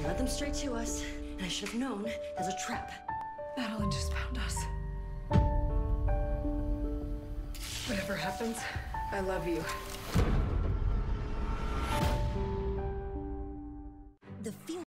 I led them straight to us, and I should have known there's a trap. Madeline just found us. Whatever happens, I love you. The